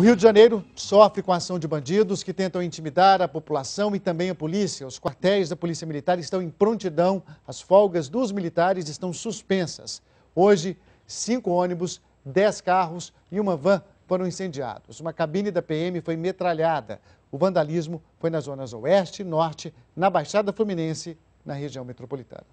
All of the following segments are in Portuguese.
O Rio de Janeiro sofre com a ação de bandidos que tentam intimidar a população e também a polícia. Os quartéis da Polícia Militar estão em prontidão, as folgas dos militares estão suspensas. Hoje, cinco ônibus, dez carros e uma van foram incendiados. Uma cabine da PM foi metralhada. O vandalismo foi nas zonas oeste e norte, na Baixada Fluminense, na região metropolitana.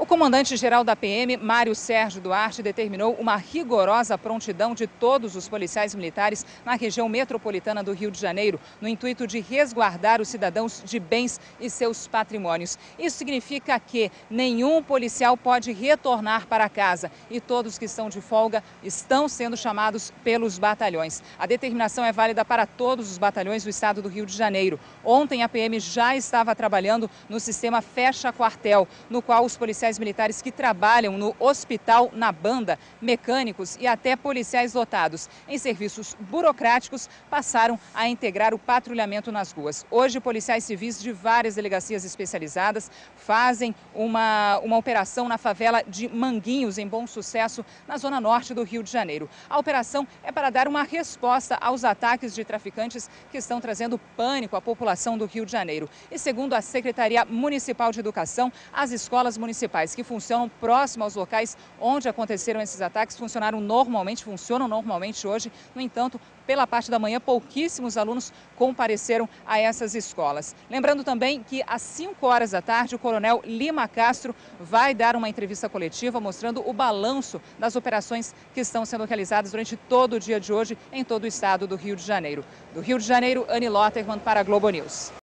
O comandante-geral da PM, Mário Sérgio Duarte, determinou uma rigorosa prontidão de todos os policiais militares na região metropolitana do Rio de Janeiro, no intuito de resguardar os cidadãos de bens e seus patrimônios. Isso significa que nenhum policial pode retornar para casa e todos que estão de folga estão sendo chamados pelos batalhões. A determinação é válida para todos os batalhões do estado do Rio de Janeiro. Ontem, a PM já estava trabalhando no sistema Fecha Quartel, no qual os policiais policiais militares que trabalham no hospital, na banda, mecânicos e até policiais lotados em serviços burocráticos passaram a integrar o patrulhamento nas ruas. Hoje, policiais civis de várias delegacias especializadas fazem uma, uma operação na favela de Manguinhos, em Bom Sucesso, na zona norte do Rio de Janeiro. A operação é para dar uma resposta aos ataques de traficantes que estão trazendo pânico à população do Rio de Janeiro. E segundo a Secretaria Municipal de Educação, as escolas municipais municipais que funcionam próximo aos locais onde aconteceram esses ataques funcionaram normalmente, funcionam normalmente hoje. No entanto, pela parte da manhã, pouquíssimos alunos compareceram a essas escolas. Lembrando também que às 5 horas da tarde, o coronel Lima Castro vai dar uma entrevista coletiva mostrando o balanço das operações que estão sendo realizadas durante todo o dia de hoje em todo o estado do Rio de Janeiro. Do Rio de Janeiro, Anne Lotterman para a Globo News.